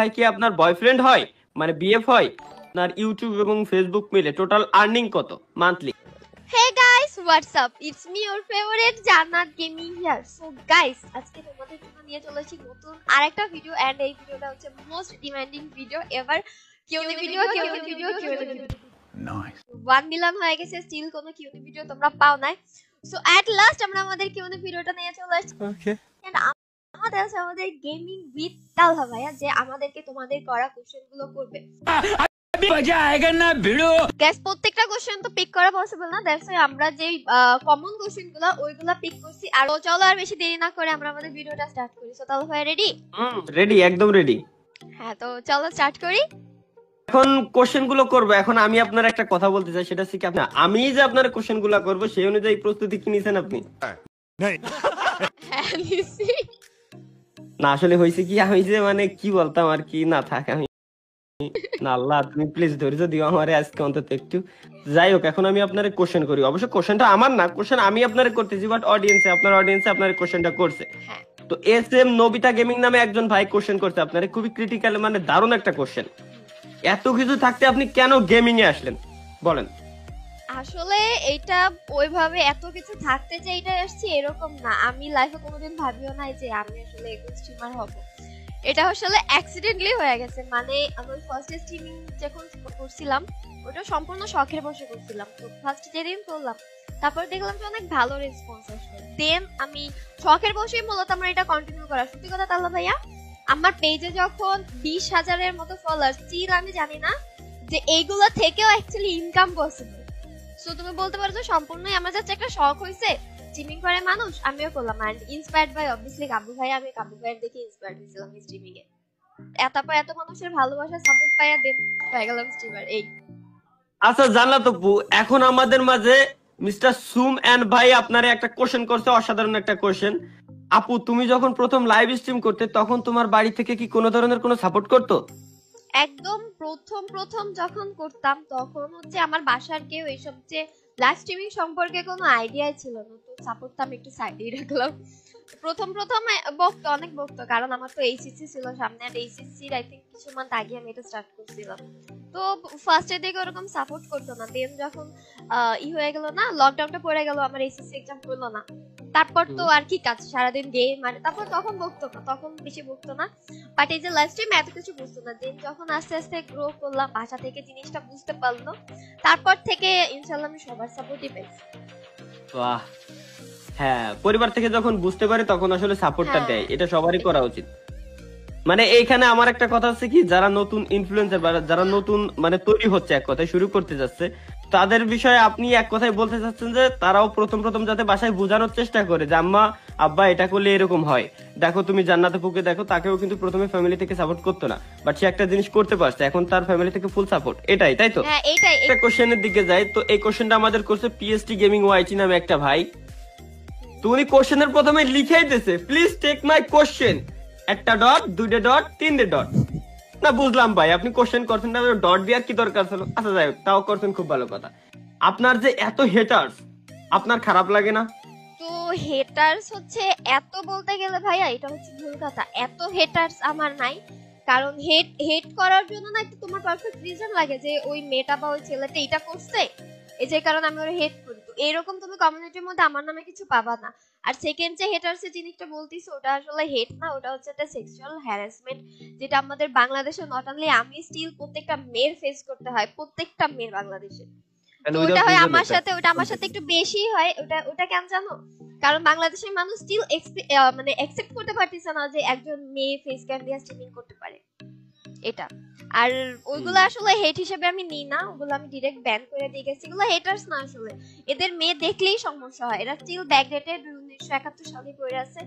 ভাই কি আপনার বয়ফ্রেন্ড হয়? মানে বিএফ হয়? আপনার ইউটিউব এবং ফেসবুক মিলে টোটাল আর্নিং কত monthly hey guys what's up it's me your favourite Jannat gaming here so guys আজকে তোমাদের জন্য নিয়ে চলেছি নতুন আরেকটা ভিডিও এন্ড এই ভিডিওটা হচ্ছে মোস্ট ডিমান্ডিং ভিডিও এভার কিউনি ভিডিও কিউনি ভিডিও কিউনি ভিডিও ওয়ান মিলিয়ন হয়ে গেছে স্টিল কোনো কিউনি ভিডিও তোমরা পাও নাই। সো এট লাস্ট আমরা আমাদের কিউনি ভিডিওটা নিয়ে চলে আসছি ওকে তোমাদের আছে আমাদের গেমিং উইথ তালহা ভাইয়া যে আমাদেরকে তোমাদের করা কোশ্চেনগুলো করবে। আমরা কমন কোশ্চেনগুলো পিক করছি। আর বেশি দেরি না করে আমাদের ভিডিওটা স্টার্ট করি। রেডি একদম রেডি হ্যাঁ তো স্টার্ট করি। এখন কোশ্চেনগুলো করব। এখন আমি আপনার একটা কথা বলতে চাই সেটা হচ্ছে কি আমি যে আপনার কোশ্চেনগুলো করব সেই অনুযায়ী প্রস্তুতি কি আপনি? হ্যাঁ, না আসলে হয়েছে কি আমি যে মানে কি বলতাম আর কি না থাক আমি না আল্লাহ তুমি প্লিজ ধৈর্য দিও আমারে আজকে অন্তত একটু। যাই হোক এখন আমি আপনার কোশ্চেন করি। অবশ্য কোশ্চেনটা আমার না কোশ্চেন আমি আপনার করতেছি বাট অডিয়েন্সে আপনার অডিয়েন্সে আপনার কোশ্চেনটা করছে। হ্যাঁ। তো এস এম নবিতা গেমিং নামে একজন ভাই কোশ্চেন করছে আপনার খুবই ক্রিটিক্যাল মানে দারুণ একটা কোশ্চেন এত কিছু থাকতে আপনি কেন গেমিং এ আসলেন? বলেন। আসলে এইটা ওইভাবে এত কিছু থাকতে যে এটা আসছি এরকম না। আমি লাইফে কোনোদিন ভাবিও নাই যে আমি আসলে স্ট্রিমার হব। এটা আসলে অ্যাক্সিডেন্টলি হয়ে গেছে। মানে আমি ফার্স্ট স্ট্রিমিং যখন করছিলাম ওটা সম্পূর্ণ শখের বসে করছিলাম। তো ফার্স্ট যেদিন করলাম, তারপর দেখলাম যে অনেক ভালো রেসপন্স আসলো। দেন আমি শখের বসেই মূলত আমার এটা কন্টিনিউ করা। সত্যি কথা তাহলে ভাইয়া, আমার পেজে যখন বিশ হাজারের মতো ফলোয়ার স্টিল আমি জানি না যে এইগুলো থেকেও অ্যাকচুয়ালি ইনকাম পসিবল সো তুমি বলতে পারো যে সম্পূর্ণই আমার জাস্ট একটা শখ হয়েছে। স্ট্রিমিং করে মানুষ আমিও করলাম। এন্ড ইন্সপায়ার্ড বাই অবভিয়াসলি কাবু ভাই আমি কাবু ভাইয়ের দেখে ইন্সপায়ার্ড হয়েছিলাম স্ট্রিমিং এ। এত পর এত মানুষের ভালোবাসা সাপোর্ট পাইয়া দেন হয়ে গেলাম স্ট্রিমার এই। আচ্ছা জান্নাত আপু এখন আমাদের মাঝে মিস্টার সুম এন্ড ভাই আপনারে একটা কোশ্চেন করছে অসাধারণ একটা কোশ্চেন আপু তুমি যখন প্রথম লাইভ স্ট্রিম করতে তখন তোমার বাড়ি থেকে কি কোনো ধরনের কোনো সাপোর্ট করতো? একদম প্রথম প্রথম যখন করতাম, তখন হচ্ছে আমার বাসার কেউ এইসব যে লাইভ স্ট্রিমিং সম্পর্কে কোনো আইডিয়াই ছিল না। তো সাপোর্ট তো আমি একটু সাইডেই রাখলাম। প্রথম প্রথম বকতো, অনেক বকতো, কারণ আমার তো এইচএসসি ছিল সামনে। আর এইচএসসি আই থিঙ্ক কিছু মান্থ আগে আমি এটা স্টার্ট করছিলাম। তো ফার্স্টের দিকে ওরকম সাপোর্ট করতো না। দেন যখন ই হয়ে গেল না লকডাউনটা পড়ে গেল আমার এইচএসসি এক্সাম করল না। তারপর তো আর কি কাজ সারাদিন গেম মানে তারপর তখন বকতো না তখন বেশি বকতো না। বাট এই যে লাইভ স্ট্রিম এত কিছু বুঝতো না। দেন যখন আস্তে আস্তে গ্রো করলাম বাসা থেকে জিনিসটা বুঝতে পারল তারপর থেকে ইনশাল্লাহ আমি সবার সাপোর্টই পেয়েছি। বাহ। হ্যাঁ পরিবার থেকে যখন বুঝতে পারে তখন আসলে সাপোর্টটা হ্যাঁ। দেয়। এটা সবারই করা উচিত। মানে এইখানে আমার একটা কথা আছে কি যারা নতুন ইনফ্লুয়েন্সার বা যারা নতুন মানে তৈরি হচ্ছে এক কথায় শুরু করতে যাচ্ছে তাদের বিষয়ে আপনি এক কথায় বলতে চাচ্ছেন যে তারাও প্রথম প্রথম যাতে বাসায় বোঝানোর চেষ্টা করে যে আম্মা আব্বা এটা করলে এরকম হয়। দেখো তুমি জান্নাতে পুকে দেখো তাকেও কিন্তু প্রথমে ফ্যামিলি থেকে সাপোর্ট করতো না। বাট সে একটা জিনিস করতে পারছে এখন তার ফ্যামিলি থেকে ফুল সাপোর্ট এটাই তাই তো? হ্যাঁ একটা কোশ্চেনের দিকে যাই তো এই কোশ্চেনটা আমাদের করছে পিএসটি গেমিং ওয়াইটি নামে একটা ভাই। তো উনি কোশ্চেনের প্রথমে লিখেই দিয়েছে প্লিজ টেক মাই কোশ্চেন একটা ডট দুইটা ডট তিনটে ডট না, বুঝলাম ভাই, আপনি কোশ্চেন করছেন না ডট দেওয়ার কি দরকার ছিল? আচ্ছা যাই তাও করছেন খুব ভালো কথা। আপনার যে এত হেটার্স আপনার খারাপ লাগে না? তো হেটার্স হচ্ছে এত বলতে গেলে ভাইয়া, এটা হচ্ছে ভুল কথা। এত হেটার্স আমার নাই। কারণ হেট হেট করার জন্য না একটু তোমার পারফেক্ট রিজন লাগে যে ওই মেয়েটা বা ওই ছেলেটা এটা করছে। এই যে কারণে আমি ওরা তো এরকম তুমি কমিউনিটির মধ্যে আমার নামে কিছু পাবা না। আর সেকেন্ড যে হেটার্স এর জিনিসটা বলতিস ওটা আসলে হেট না ওটা হচ্ছে একটা সেক্সুয়াল হ্যারাসমেন্ট যেটা আমাদের বাংলাদেশে নট অনলি আমি স্টিল প্রত্যেকটা মেয়ের ফেস করতে হয় প্রত্যেকটা মেয়ের বাংলাদেশে। ওটা হয় আমার সাথে ওটা আমার সাথে একটু বেশি হয় ওটা ওটা কেন জানো? কারণ বাংলাদেশের মানুষ স্টিল মানে একসেপ্ট করতে পারতেছে না যে একজন মেয়ে ফেস ক্যাম দিয়ে স্ট্রিমিং করতে পারে। এটা। আর ওইগুলো আসলে হেট হিসেবে আমি নিই না ওগুলো আমি ডিরেক্ট ব্যান করে দিয়ে গেছি। এগুলো হেটার্স না আসলে। এদের মেয়ে দেখলেই সমস্যা হয়। এরা স্টিল ব্যাকডেটেড উনিশশো একাত্তর সালে পড়ে আছে।